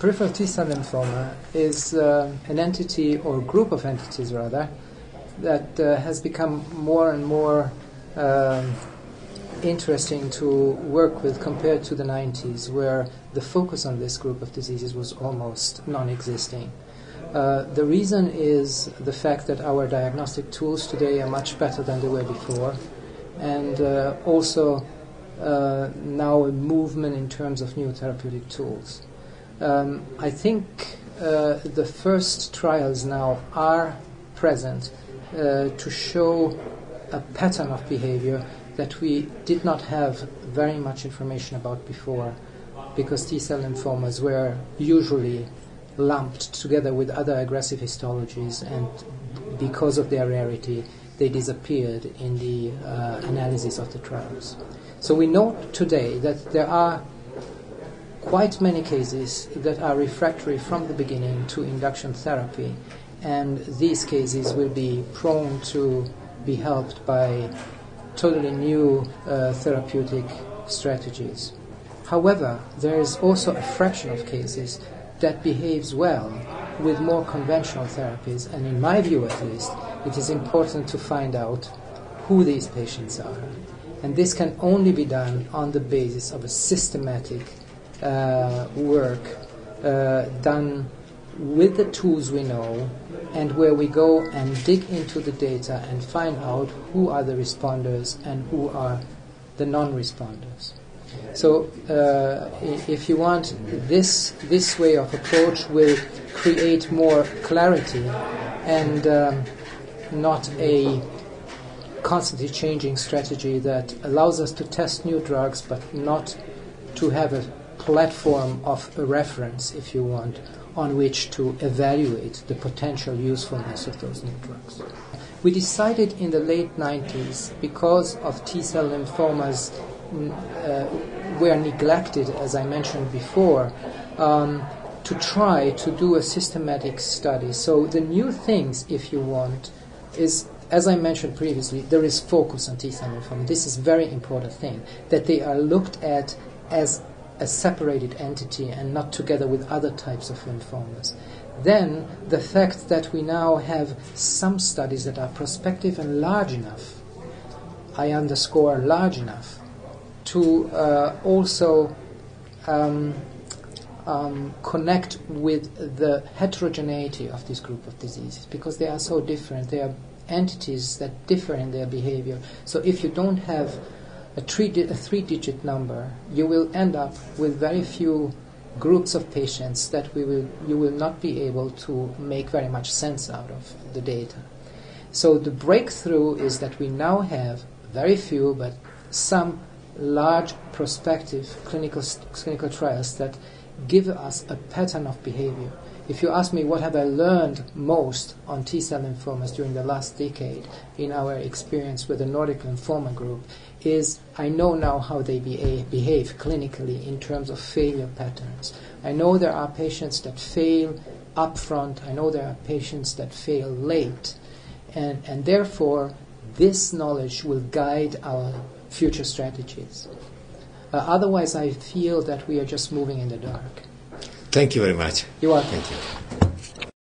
peripheral T cell lymphoma is uh, an entity or group of entities rather that uh, has become more and more um, interesting to work with compared to the 90s, where the focus on this group of diseases was almost non existing. Uh, the reason is the fact that our diagnostic tools today are much better than they were before, and uh, also uh, now a movement in terms of new therapeutic tools. Um, I think uh, the first trials now are present uh, to show a pattern of behavior that we did not have very much information about before because T cell lymphomas were usually lumped together with other aggressive histologies, and because of their rarity, they disappeared in the uh, analysis of the trials. So we know today that there are quite many cases that are refractory from the beginning to induction therapy, and these cases will be prone to be helped by totally new uh, therapeutic strategies. However, there is also a fraction of cases that behaves well with more conventional therapies, and in my view at least, it is important to find out who these patients are. And this can only be done on the basis of a systematic work uh, done with the tools we know and where we go and dig into the data and find out who are the responders and who are the non-responders. So, uh, if you want, this this way of approach will create more clarity and um, not a constantly changing strategy that allows us to test new drugs, but not to have a platform of reference, if you want, on which to evaluate the potential usefulness of those new drugs. We decided in the late 90s, because of T cell lymphomas uh, were neglected, as I mentioned before, um, to try to do a systematic study. So the new things, if you want, is as I mentioned previously, there is focus on T cell lymphoma. This is very important thing that they are looked at as a separated entity and not together with other types of lymphomas. Then the fact that we now have some studies that are prospective and large enough, I underscore large enough, to uh, also um, um, connect with the heterogeneity of this group of diseases because they are so different. They are entities that differ in their behavior. So if you don't have a three, di- a three digit number, you will end up with very few groups of patients that we will, you will not be able to make very much sense out of the data. So the breakthrough is that we now have very few, but some large prospective clinical, clinical trials that give us a pattern of behavior. If you ask me what have I learned most on T cell lymphomas during the last decade in our experience with the Nordic lymphoma group, is I know now how they behave, behave clinically in terms of failure patterns. I know there are patients that fail upfront, I know there are patients that fail late, and, and therefore this knowledge will guide our future strategies. Uh, otherwise, I feel that we are just moving in the dark. Thank you very much. You're. Thank you.